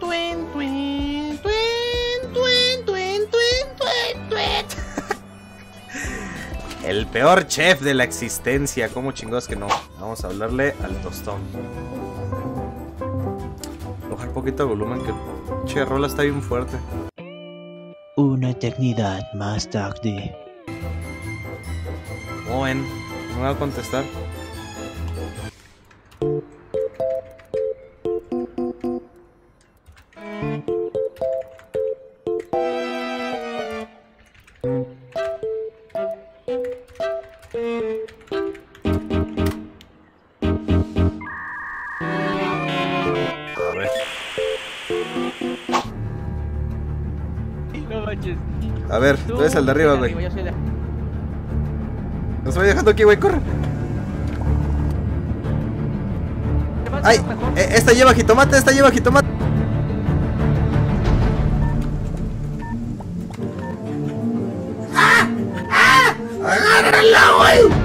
twin, twin, twin, twin, twin, twin, twin, El peor chef de la existencia. ¿Cómo chingados que no? Vamos a hablarle al tostón. Bajar un poquito el volumen que che rola está bien fuerte. Una eternidad más tarde. ¿Cómo ven? No me va a contestar. Manches. A ver, tú eres el de arriba, güey. Nos voy dejando aquí, güey, corre. ¡Ay! Eh, Esta lleva jitomate, esta lleva jitomate. ¡Ah! ¡Ah! ¡Agárrala, güey!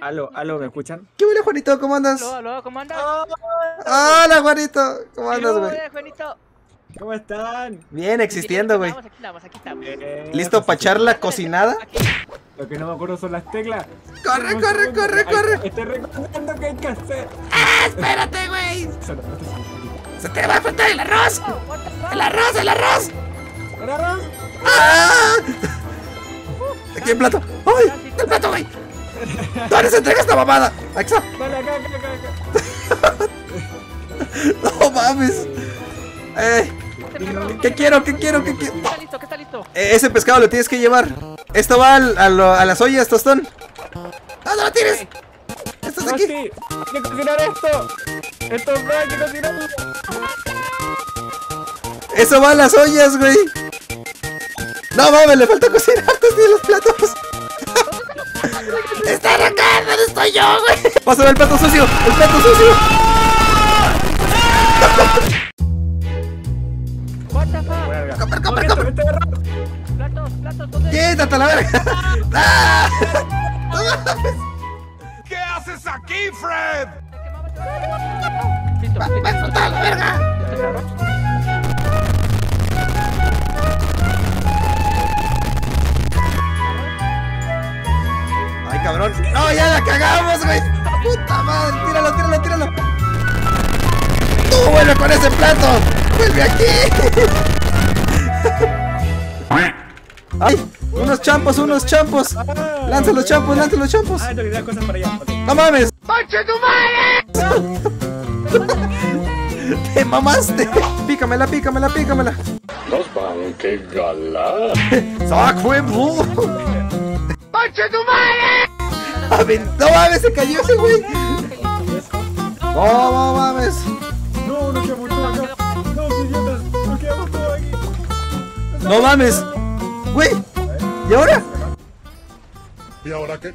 Aló, aló, ¿me escuchan? ¿Qué huele, Juanito? ¿Cómo andas? Aló, aló, ¿cómo andas? Hola, Juanito. ¿Cómo andas, güey? eh, Juanito. ¿Cómo están? Bien, existiendo, güey. Aquí estamos, aquí estamos. Eh, ¿Listo para echar la cocinada? Aquí. Lo que no me acuerdo son las teclas. Corre, corre, corre, Ay, corre. Estoy recordando qué hay que hacer. Espérate, güey. Se te va a faltar el arroz. Oh, the fuck? El arroz, el arroz. ¡Ah! Aquí el plato. ¡Ay! ¡El plato, güey! ¿Dónde se entrega esta mamada? Está. Dale, acá, acá, acá, acá. No mames. Eh, ¿Qué quiero? ¿Qué quiero? ¿Qué quiero? ¿Qué está listo? ¿Qué está listo? eh, ese pescado lo tienes que llevar. Esto va al- a, lo- a las ollas, tostón. ¡No, no lo tires! Esto es No, aquí. sí, hay que cocinar esto. Esto no hay que cocinarlo. Eso va a las ollas, güey. No mames, le falta cocinar de los platos. Están acá, ¿dónde estoy yo, güey? Pásame el plato sucio, el plato sucio. Comer, comer, la verga. ¡Ah! ¿Qué haces aquí, Fred? A la verga. No, ya la cagamos, güey. Puta madre. Tíralo, tíralo, tíralo. Tú vuelve con ese plato. Vuelve aquí. Ay, unos champos, unos champos. Lanza los champos, lanza los champos. Ah, cosas para allá. No mames. Te mamaste. Pícamela, pícamela, pícamela. Los qué galán. ¡Sac fue bu! ¡Panche tu madre! ¡No mames! ¡Se cayó ese güey! ¡No, no mames! No, nos quedamos todos acá. No, idiotas. Nos quedamos todos aquí. ¡No mames! ¡Güey! ¿Y ahora? ¿Y ahora qué?